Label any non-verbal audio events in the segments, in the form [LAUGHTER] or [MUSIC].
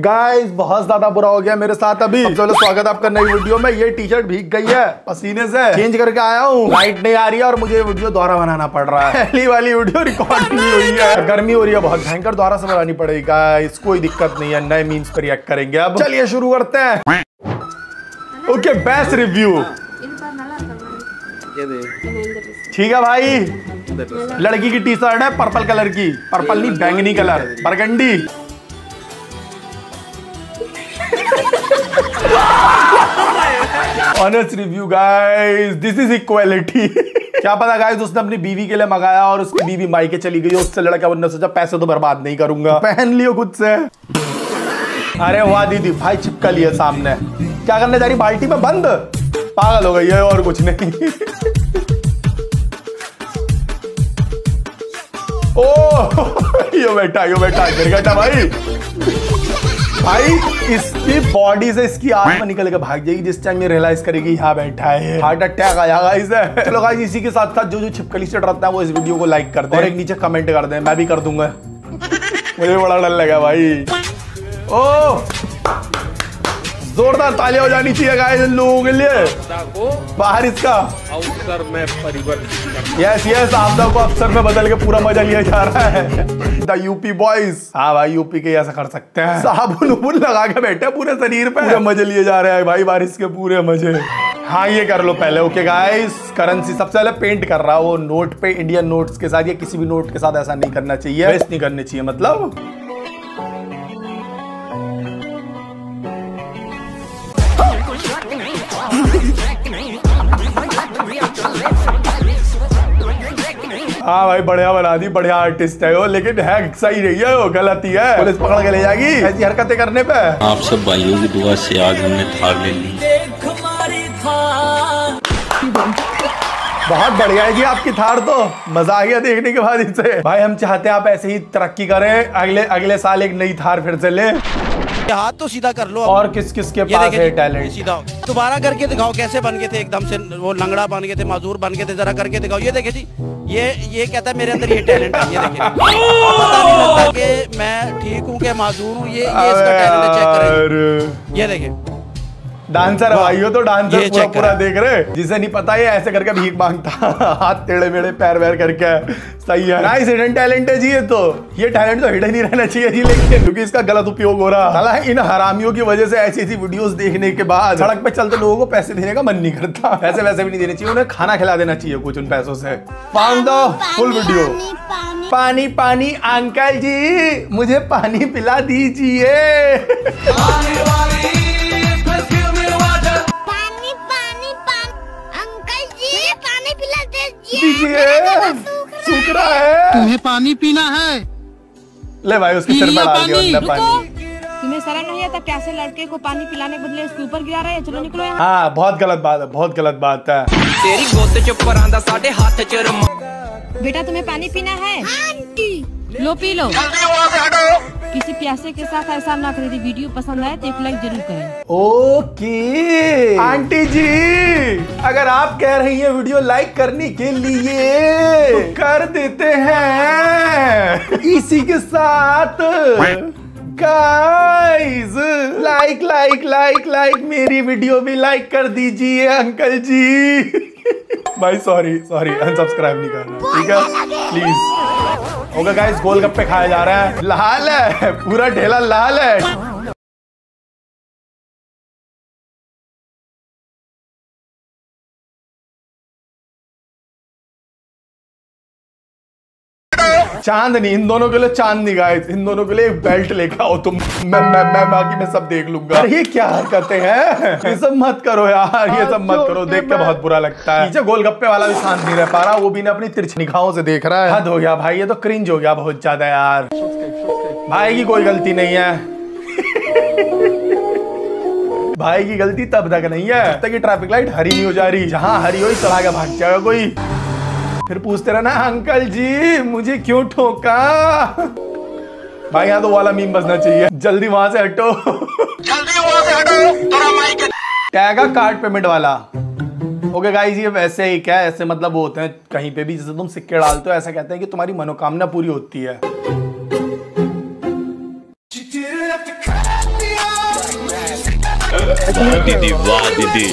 Guys बहुत ज़्यादा बुरा हो गया मेरे साथ अभी। चलो स्वागत है आपका नई वीडियो में। ये टी शर्ट भीग गई है पसीने से। चेंज करके आया हूँ। लाइट नहीं आ रही है और मुझे वीडियो दोबारा बनाना पड़ रहा है। पहली वाली वीडियो रिकॉर्ड नहीं हुई है गर्मी हो रही है बहुत भयंकर दोबारा से बनानी पड़ेगी गाइस कोई दिक्कत नहीं है नए मीन्स पर रिएक्ट करेंगे अब। चलिए शुरू करते हैं। ओके बेस्ट रिव्यू ठीक है भाई। लड़की की टी शर्ट है पर्पल कलर की। पर्पल नहीं बैंगनी colour burgundy. Honest review guys this is equality क्या पता गाइस उसने अपनी बीवी के लिए मंगाया और उसकी बीवी मायके चली गई। उससे लड़का उन्होंने सोचा पैसे तो बर्बाद नहीं करूँगा। पहन लियो खुद से। अरे वाह, दीदी, भाई चिपका लिया सामने। क्या करने जा रही? बाल्टी में बंद। पागल हो गई है, और कुछ नहीं। ओ यो बेटा यो बेटा, गिर गया भाई। भाई इसकी बॉडी से इसकी आत्मा निकल के भाग जाएगी जिस टाइम ये रियलाइज़ करेगी यहाँ बैठा है। हार्ट अटैक आ जाएगा इसे चलो गाइस इसी के साथ साथ जो जो छिपकली से डरता है वो इस वीडियो को लाइक कर दे। और एक नीचे कमेंट कर दे। मैं भी कर दूँगा। मुझे बड़ा डर लगा भाई। ओ! जोरदार तालियाँ हो जानी चाहिए गाइस इन लोगों के लिए। बाहर इसका। अवसर में परिवर्तित यस यस आपदा को अफसर में बदल के पूरा मज़ा लिया जा रहा है। द यूपी बॉयज़ हाँ भाई यूपी के ऐसा कर सकते हैं। साबुन उबुन लगा के बैठे पूरे शरीर पे। पूरे मज़े लिए जा रहे हैं भाई बारिश के पूरे मज़े। हाँ ये कर लो पहले। ओके गाइस करेंसी सबसे पहले पेंट कर रहा है। वो नोट पे इंडियन नोट्स के साथ या किसी भी नोट के साथ ऐसा नहीं करना चाहिए। वेस्ट नहीं करनी चाहिए मतलब? हाँ भाई बढ़िया बना दी बढ़िया आर्टिस्ट है वो लेकिन है सही नहीं है वो गलत ही है। पुलिस पकड़ के ले जाएगी ऐसी हरकतें करने पे। आप सब भाइयों की दुआ से आज हमने थार ले ली। बहुत बढ़िया है जी आपकी थार तो। मज़ा आ गया देखने के बाद इसे। भाई हम चाहते हैं आप ऐसे ही तरक्की करें अगले अगले साल एक नई थार फिर से ले। हाथ तो सीधा कर लो और किस किस के पास है टैलेंट? सीधा। दोबारा करके दिखाओ कैसे बन गए थे एकदम से वो लंगड़ा बन गए थे माजूर बन गए थे जरा करके दिखाओ। ये देखे जी ये ये कहता है मेरे अंदर ये टैलेंट है ये देखे पता नहीं लगता कि मैं ठीक हूँ कि माजूर हूँ ये ये इसका टैलेंट है चेक करें। ये देखे डांसर भाई हो तो डांसर पूरा पूरा देख रहे जिसे नहीं पता ये ऐसे करके भीख माँगता। हाथ टेढ़े मेढ़े पैर वैर करके। सही है। नाइस हिडन टैलेंट है जी ये तो। ये टैलेंट तो हिडन ही रहना चाहिए जी लेकिन क्योंकि इसका गलत उपयोग हो रहा। साला इन हरामियों की वजह से ऐसी ऐसी वीडियोस देखने के बाद सड़क पे चलते लोगों को पैसे देने का मन नहीं करता। पैसे वैसे भी नहीं देने चाहिए उन्हें खाना खिला देना चाहिए कुछ उन पैसों से। फाउंड द फुल वीडियो पानी पानी अंकल जी मुझे पानी पिला दीजिए। दीजिए सूख रहा है तुम्हें पानी पीना है। ले भाई उसके सर पर डाल दिया पानी। तुम्हें शर्म नहीं आता कैसे लड़के को पानी पिलाने के बदले उसके ऊपर गिरा रहे हैं? चलो निकलो यहाँ। हाँ बहुत गलत बात है बहुत गलत बात है। तेरी गोद च परांदा साडे हाथ च बेटा तुम्हें पानी पीना है? आंटी। लो पी लो। किसी प्यासे के साथ ऐसा ना करें। वीडियो पसंद आए तो एक लाइक ज़रूर करें। ओके। आंटी जी अगर आप कह रही हैं वीडियो लाइक करने के लिए तो कर देते हैं। इसी के साथ guys like like like like मेरी वीडियो भी लाइक कर दीजिए अंकल जी। भाई सॉरी सॉरी अनसब्सक्राइब नहीं करना ठीक है? प्लीज़ ओके गाइस गोलगप्पे खाया जा रहा है। लाल है पूरा ढेला लाल है। चांदनी इन दोनों के लिए चांदनी गाइस इन दोनों के लिए एक बेल्ट लेके आओ तुम मैं मैं मैं बाकी मैं सब देख लूँगा। ये क्या हरकतें हैं? ये सब मत करो यार ये सब मत करो देख के बहुत बुरा लगता है। नीचे गोलगप्पे वाला भी शांत नहीं रह पा रहा वो भी ना अपनी तिरछी निगाहों से देख रहा है। हद हो गया भाई ये तो क्रिंज हो गया बहुत ज़्यादा यार। भाई की कोई गलती नहीं है। भाई की गलती तब तक नहीं है जब तक ये ट्रैफ़िक लाइट हरी नहीं हो जा रही। जहाँ हरी हो चढ़ा के भाग जाएगा कोई। फिर पूछते रहना अंकल जी मुझे क्यों ठोका? भाई यहाँ तो वाला मीम बजना चाहिए। जल्दी वहाँ से हटो। जल्दी वहाँ से हटो टैगा कार्ड पेमेंट वाला। ओके गाइस ये वैसे ही क्या ऐसे मतलब वो होते हैं कहीं पे भी जैसे तुम सिक्के डालते हो ऐसा कहते हैं कि तुम्हारी मनोकामना पूरी होती है। दीदी वाह दीदी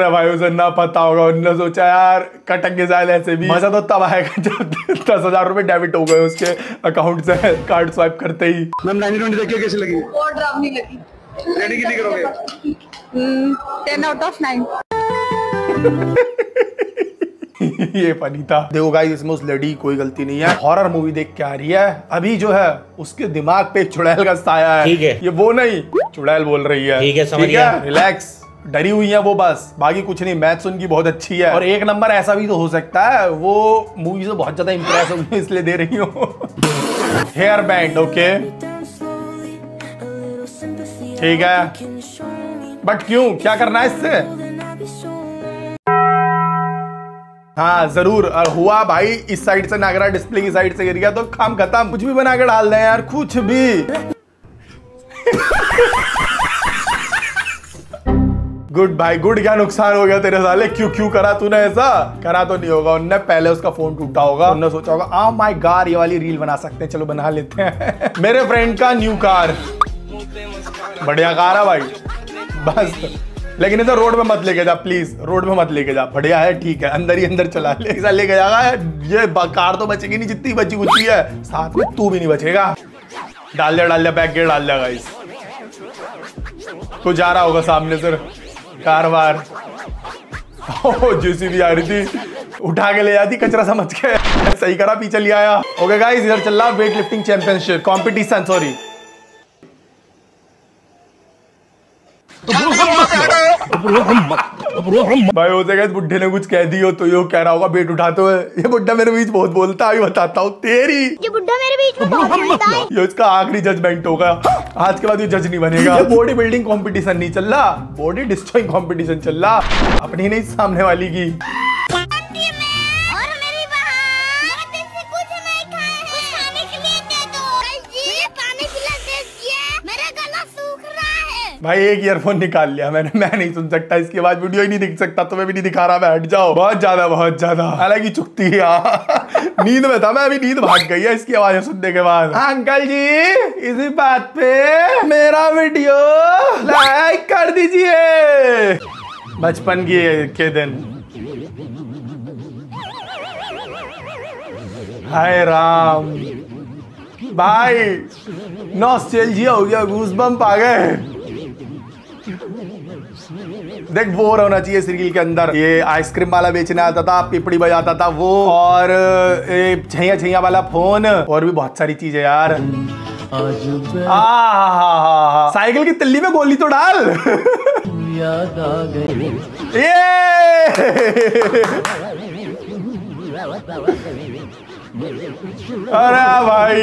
है भाई उसे ना पता होगा उन्होंने सोचा यार कटक के जाए ऐसे भी मज़ा तो तब आएगा जब दस हज़ार रुपए डेबिट हो गए उसके अकाउंट से कार्ड स्वाइप करते ही। मैम नाइन ट्वेंटी देखिए कैसी लगी? और डरावनी लगी। रेडी कितनी करोगे? टेन आउट ऑफ़ नाइन [LAUGHS] ये फनी था। देखो गाइस इसमें उस लड़ी कोई गलती नहीं है। हॉरर मूवी देख के आ रही है। अभी जो है उसके दिमाग पे एक चुड़ैल का साया है। ठीक है। ये वो नहीं चुड़ैल बोल रही है। ठीक है, समझ गया। रिलैक्स डरी हुई है वो बस। बाकी कुछ नहीं मैथ्स उनकी बहुत अच्छी है। और एक नंबर ऐसा भी तो हो सकता है वो मूवी से बहुत ज़्यादा इंप्रेस हो इसलिए दे रही हूँ। हेयर बैंड ओके ठीक है। बट क्यों? क्या करना है इससे? हाँ ज़रूर। और हुआ भाई, इस साइड से नागरा डिस्प्ले की साइड से गिर गया तो काम खत्म। कुछ भी बना के डाल दें यार, कुछ भी। गुड भाई गुड क्या नुकसान हो गया तेरे साले? क्यों क्यों करा तूने ऐसा? करा तो नहीं होगा, उनने पहले उसका फ़ोन टूटा होगा। उनने सोचा होगा आ माय कार ये वाली रील बना सकते हैं, चलो बना लेते हैं। मेरे फ्रेंड का न्यू कार बढ़िया कार है भाई। बस। लेकिन इधर रोड में मत लेके जा प्लीज़ रोड में मत लेके जा। बढ़िया है, ठीक है, अंदर ही अंदर चला ले। ऐसा लेके जाएगा ये कार तो बचेगी नहीं, जितनी बची कुची है। साथ में तू भी नहीं बचेगा। डाल दिया डाल दिया बैक गेट डाल दिया गाइस कुछ जा रहा होगा सामने सर कार वार। जेसीबी आ रही थी। उठा के ले जाती कचरा समझ के। सही करा, पीछे ले आया। ओके गाइस इधर चल रहा weight lifting championship competition sorry भाई होते गए बुढ़े ने कुछ कह दियो तो यो कह रहा होगा बेट उठाते हुए। ये बुढ़ा मेरे बीच बहुत बोलता है अभी बताता हूँ। तेरी। ये बुढ़ा मेरे बीच में बहुत बोलता है। ये इसका आखिरी जजमेंट होगा। आज के बाद ये जज नहीं बनेगा। बॉडी बिल्डिंग कॉम्पिटिशन नहीं चल रहा। बॉडी डिस्ट्रॉइंग कॉम्पिटिशन चल रहा। अपनी नहीं सामने वाली की। भाई, एक ईयरफोन निकाल लिया मैंने। [LAUGHS] मैं नहीं सुन सकता, इसके बाद वीडियो ही नहीं दिख सकता, तुम्हें भी नहीं दिखा रहा, मैं हट जाओ। बहुत ज़्यादा बहुत ज़्यादा। हालाँकि चुकती है हाँ। [LAUGHS] नींद में था, मैं अभी नींद भाग गई है, इसकी आवाज़ सुनने के बाद। अंकल जी, इसी बात पे मेरा वीडियो लाइक कर दीजिए। बचपन की के दिन। हाय राम। भाई नॉस्टैल्जिया हो गया गूज़बम्प आ गए। देख, वो होना चाहिए सीरियल के अंदर। ये आइसक्रीम वाला बेचने आता था, पिपड़ी बजाता था वो, और छैया छैया वाला फ़ोन, और भी बहुत सारी चीज़ें यार। आ। साइकिल की तिल्ली में गोली तो डाल। [LAUGHS] ये! [LAUGHS] अरे भाई!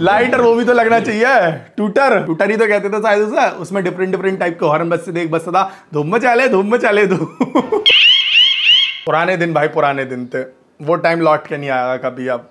लाइटर वो भी तो लगना चाहिए। टूटर टूटर ही तो कहते थे शायद उसे। उसमें डिफरेंट डिफरेंट टाइप के हॉर्न बस से देख बस था, धूम मचाले चाले धूम मचाले चाले धूम। [LAUGHS] पुराने दिन भाई, पुराने दिन थे। वो टाइम लौट के नहीं आएगा कभी अब।